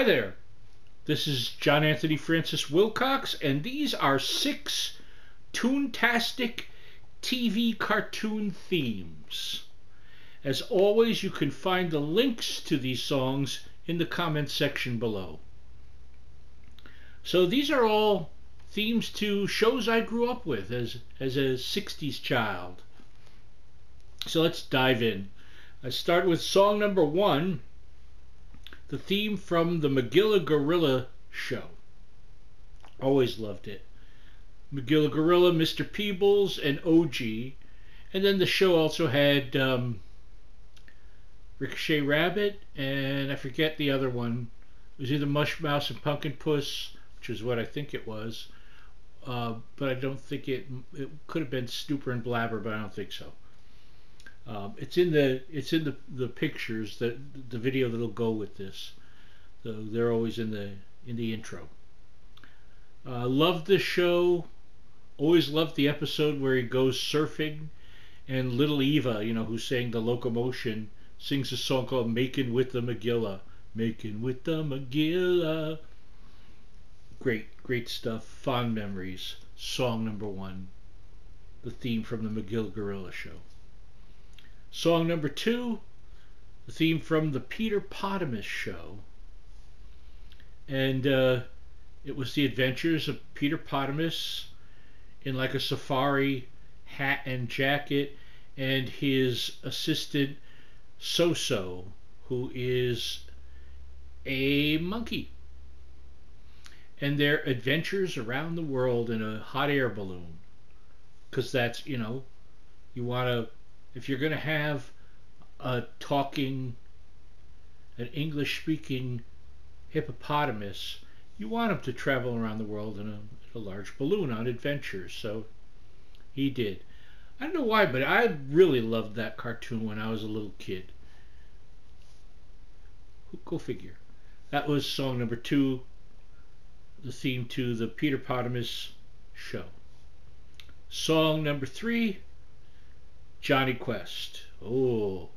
Hi there. This is John Anthony Francis Wilcox, and these are six Toontastic TV cartoon themes. As always, you can find the links to these songs in the comments section below. So these are all themes to shows I grew up with as, as a 60s child. So let's dive in. I start with song number one, the theme from the Magilla Gorilla show. Always loved it. Magilla Gorilla, Mr. Peebles, and Ogee. And then the show also had um, Ricochet Rabbit, and I forget the other one. It was either Mush Mouse and Pumpkin Puss, which is what I think it was. Uh, but I don't think it. It could have been Snooper and Blabber, but I don't think so. Um, it's in the it's in the, the pictures that the video that'll go with this. So they're always in the in the intro. Uh, loved the show. Always loved the episode where he goes surfing, and little Eva, you know, who sang the locomotion, sings a song called "Making with the Magilla." Making with the Magilla. Great, great stuff. Fond memories. Song number one. The theme from the Magilla Gorilla show. Song number two, the theme from the Peter Potamus show. And uh, it was the adventures of Peter Potamus in like a safari hat and jacket and his assistant So-So, who is a monkey and their adventures around the world in a hot air balloon. Because that's, you know, you want to, if you're going to have a talking, an English speaking hippopotamus, you want him to travel around the world in a, in a large balloon on adventures. So he did. I don't know why, but I really loved that cartoon when I was a little kid. Go figure. That was song number two the theme to the Peter Potamus show. Song number three, Jonny Quest. Oh,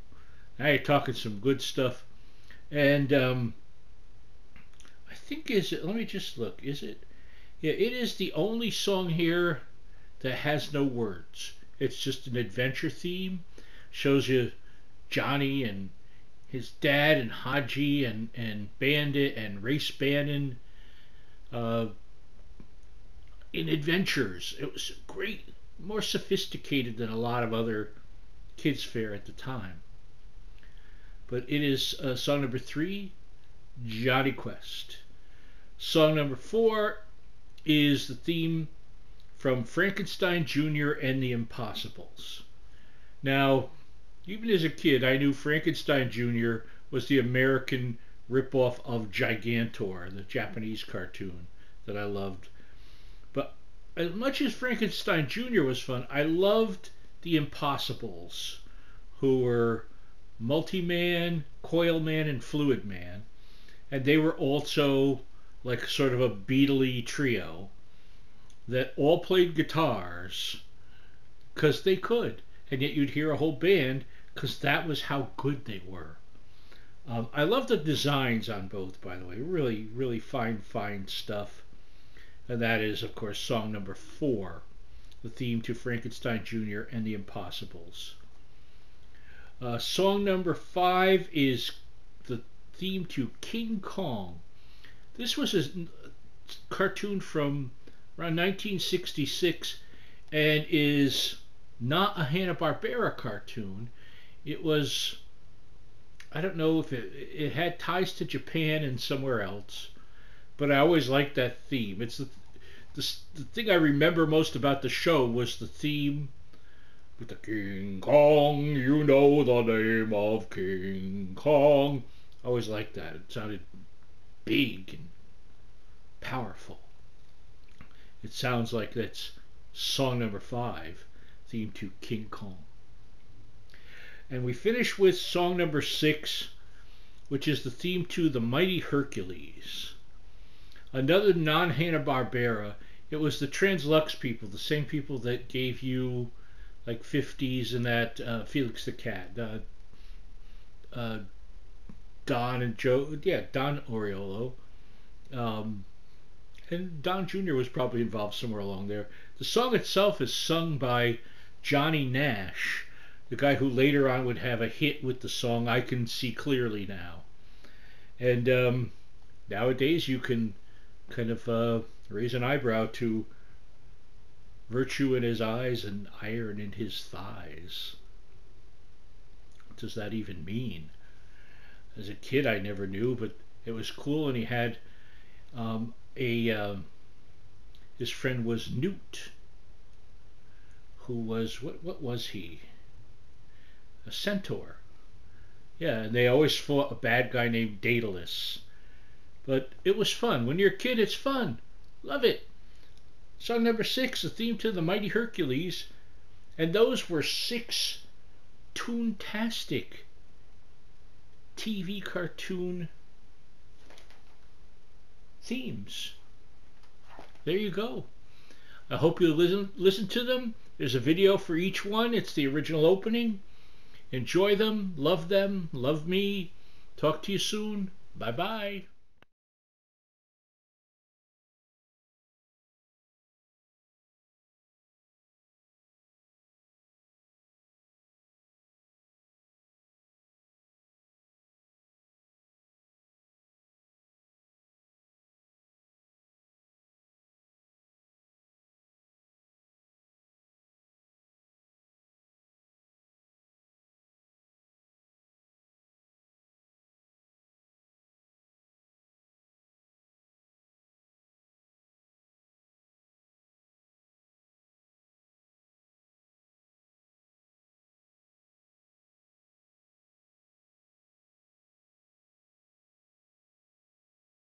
now you're talking some good stuff. And um, I think is it. Let me just look. Is it? Yeah, it is the only song here that has no words. It's just an adventure theme. Shows you Johnny and his dad and Hadji and and Bandit and Race Bannon uh, in adventures. It was great, more sophisticated than a lot of other kids' fare at the time. But it is uh, song number three, Jonny Quest. Song number four is the theme from Frankenstein Jr. and the Impossibles. Now, even as a kid, I knew Frankenstein Jr. was the American ripoff of Gigantor, the Japanese cartoon that I loved. As much as Frankenstein Jr. was fun, I loved the Impossibles, who were Multi Man, Coil Man, and Fluid Man. And they were also like sort of a Beatley trio that all played guitars because they could. And yet you'd hear a whole band because that was how good they were. Um, I love the designs on both, by the way. Really, really fine, fine stuff. And that is, of course, song number four, the theme to Frankenstein Jr. and the Impossibles. Uh, song number five is the theme to King Kong. This was a cartoon from around 1966 and is not a Hanna-Barbera cartoon. It was I don't know if it it had ties to Japan and somewhere else, but I always liked that theme. It's the, the the thing I remember most about the show was the theme with the King Kong. You know the name of King Kong. I always liked that. It sounded big and powerful. It sounds like that's song number five, theme to King Kong. And we finish with song number six, which is the theme to The Mighty Hercules. Another non Hanna Barbera. It was the Translux people, the same people that gave you like 50s and that uh, Felix the Cat. Uh, uh, Don and Joe, yeah, Don Oriolo. Um, and Don Jr. was probably involved somewhere along there. The song itself is sung by Johnny Nash, the guy who later on would have a hit with the song I Can See Clearly Now. And um, nowadays you can kind of uh, raise an eyebrow to virtue in his eyes and iron in his thighs. What does that even mean? As a kid, I never knew, but it was cool, and he had um, a uh, his friend was Newt, who was what what was he? A centaur. Yeah, and they always fought a bad guy named Daedalus. But it was fun. When you're a kid, it's fun. Love it. Song number six, the theme to the Mighty Hercules. And those were six toontastic TV cartoon themes. There you go. I hope you listen listen to them. There's a video for each one. It's the original opening. Enjoy them, love them, love me. Talk to you soon. Bye bye.